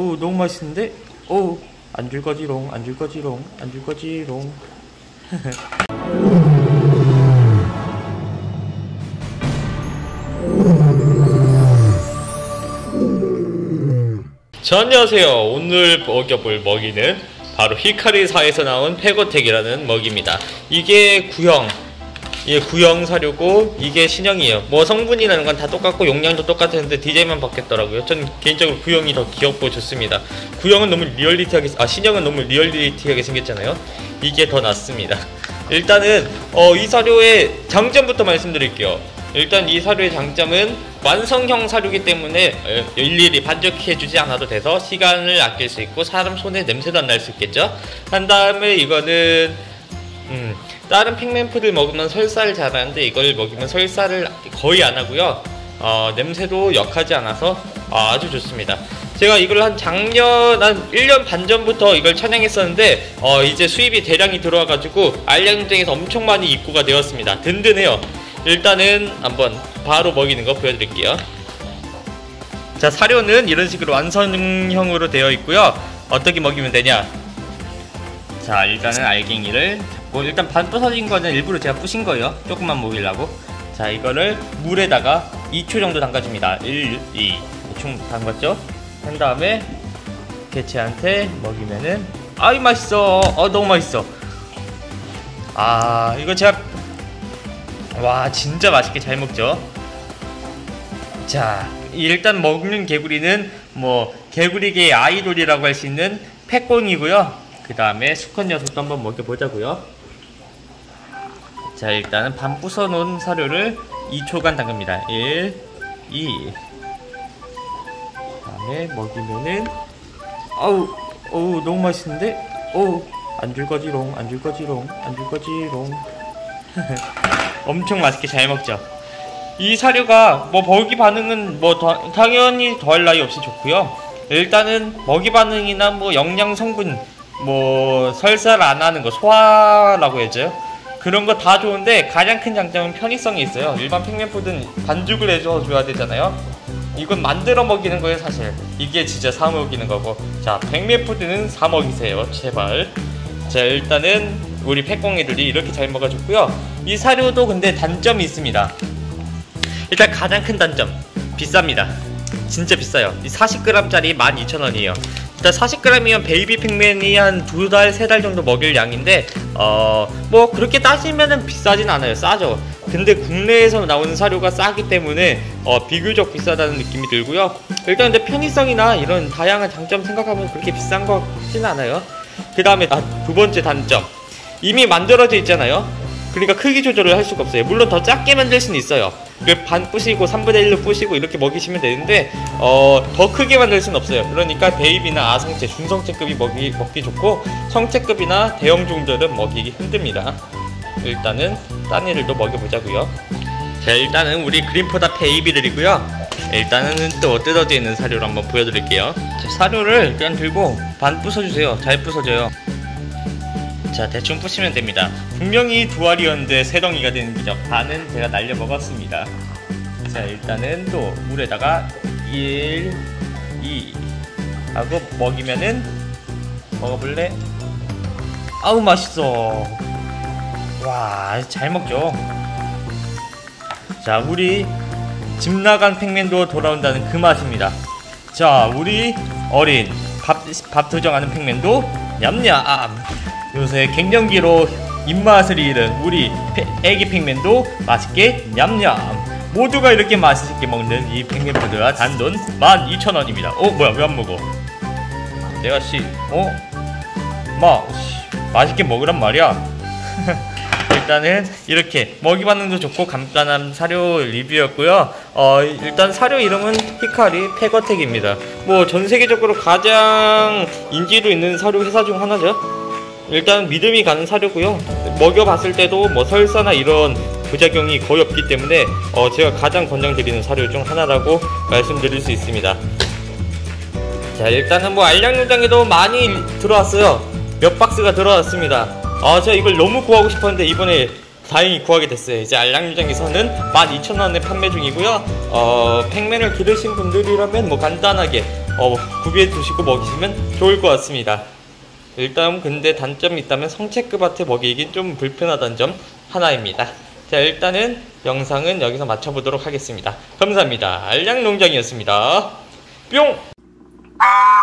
오 너무 맛있는데? 오 안 줄 거지롱 안 줄 거지롱 안 줄 거지롱 자, 안녕하세요. 오늘 먹여볼 먹이는 바로 히카리사에서 나온 페고텍이라는 먹이입니다. 이게 구형, 이게 구형 사료고 이게 신형이에요. 뭐 성분이라는 건 다 똑같고 용량도 똑같았는데 디자인만 바뀌었더라고요. 전 개인적으로 구형이 더 귀엽고 좋습니다. 구형은 너무 리얼리티하게, 아 신형은 너무 리얼리티하게 생겼잖아요. 이게 더 낫습니다. 일단은 어, 이 사료의 장점부터 말씀드릴게요. 일단 이 사료의 장점은 완성형 사료이기 때문에 어, 일일이 반죽해주지 않아도 돼서 시간을 아낄 수 있고 사람 손에 냄새도 안 날 수 있겠죠. 한 다음에 이거는 음, 다른 핑맨푸드를 먹으면 설사를 잘하는데 이걸 먹이면 설사를 거의 안 하고요. 어, 냄새도 역하지 않아서 아주 좋습니다. 제가 이걸 한 작년 한 1년 반 전부터 이걸 찬양했었는데 어, 이제 수입이 대량이 들어와가지고 알량등에서 엄청 많이 입고가 되었습니다. 든든해요. 일단은 한번 바로 먹이는 거 보여드릴게요. 자 사료는 이런 식으로 완성형으로 되어 있고요. 어떻게 먹이면 되냐? 자 일단은 알갱이를 잡고 일단 반 부서진 거는 일부러 제가 부신 거예요. 조금만 먹이려고. 자 이거를 물에다가 2초 정도 담가줍니다. 1, 2, 대충 담갔죠? 한 다음에 개체한테 먹이면은 아이 맛있어. 어 너무 맛있어. 아 이거 제가 와 진짜 맛있게 잘 먹죠 자 일단 먹는 개구리는 뭐 개구리계의 아이돌이라고 할 수 있는 패꽁이고요 그 다음에 수컷 녀석도 한번 먹여보자고요 자 일단은 반 부숴 놓은 사료를 2초간 담급니다 1 2 다음에 먹이면은 아우 어우 너무 맛있는데 어우 안 줄 거지롱 안 줄 거지롱 안 줄 거지롱 엄청 맛있게 잘 먹죠. 이 사료가 뭐 먹이 반응은 뭐 더, 당연히 더할 나위 없이 좋고요. 일단은 먹이 반응이나 뭐 영양 성분 뭐 설사를 안 하는 거 소화라고 해야죠. 그런 거 다 좋은데 가장 큰 장점은 편의성이 있어요. 일반 팽맨푸드는 반죽을 해줘 줘야 되잖아요. 이건 만들어 먹이는 거예요 사실. 이게 진짜 사 먹이는 거고. 자 팽맨푸드는 사 먹이세요 제발. 자 일단은 우리 팩공이들이 이렇게 잘 먹어줬고요. 이 사료도 근데 단점이 있습니다. 일단 가장 큰 단점 비쌉니다. 진짜 비싸요. 이 40g짜리 12,000원이에요. 일단 40g이면 baby 팩맨이 한 두 달, 세 달 정도 먹일 양인데 어 뭐 그렇게 따지면은 비싸진 않아요. 싸죠. 근데 국내에서 나오는 사료가 싸기 때문에 어 비교적 비싸다는 느낌이 들고요. 일단 근데 편의성이나 이런 다양한 장점 생각하면 그렇게 비싼 것 같진 않아요. 그 다음에 아, 두 번째 단점 이미 만들어져 있잖아요 그러니까 크기 조절을 할 수가 없어요. 물론 더 작게 만들 수는 있어요. 그반 부시고 3분의 1로 부시고 이렇게 먹이시면 되는데 어, 더 크게 만들 수는 없어요. 그러니까 베이비나 아성체 중성체급이 먹이, 먹기 좋고 성체급이나 대형 종들은 먹이기 힘듭니다. 일단은 딴 애들도 먹여보자고요. 자 일단은 우리 그린포다 베이비들이고요. 일단은 또 뜯어져 있는 사료를 한번 보여드릴게요. 자, 사료를 일단 들고 반 부숴주세요. 잘 부서져요 자 대충 부시면 됩니다. 분명히 두 알이었는데 세 덩이가 되는 기적. 반은 제가 날려 먹었습니다. 자 일단은 또 물에다가 1 2 하고 먹이면은 먹어볼래? 아우 맛있어. 와 잘 먹죠? 자 우리 집 나간 팽맨도 돌아온다는 그 맛입니다. 자 우리 어린 밥, 밥 투정하는 팽맨도 냠냠 요새 갱년기로 입맛을 잃은 우리 페, 애기 팽맨도 맛있게 냠냠 모두가 이렇게 맛있게 먹는 이 팽맨푸드가 단돈 12,000원입니다 어 뭐야 왜 안 먹어 내가 씨 어? 마 씨, 맛있게 먹으란 말이야 일단은 이렇게 먹이 반응도 좋고 간단한 사료 리뷰였고요. 어, 일단 사료 이름은 히카리 페거텍입니다. 뭐 전 세계적으로 가장 인기도 있는 사료 회사 중 하나죠. 일단 믿음이 가는 사료고요. 먹여봤을 때도 뭐 설사나 이런 부작용이 거의 없기 때문에 어, 제가 가장 권장드리는 사료 중 하나라고 말씀드릴 수 있습니다. 자 일단은 뭐 알량농장에도 많이 들어왔어요. 몇 박스가 들어왔습니다. 아 제가 이걸 너무 구하고 싶었는데 이번에 다행히 구하게 됐어요 이제 알랑유장에서는 12,000원에 판매 중이고요 어 팩맨을 기르신 분들이라면 뭐 간단하게 어, 구비해 두시고 먹이시면 좋을 것 같습니다. 일단 근데 단점이 있다면 성체급한테 먹이긴 좀 불편하다는 점 하나입니다. 자 일단은 영상은 여기서 마쳐보도록 하겠습니다. 감사합니다. 알량농장이었습니다. 뿅!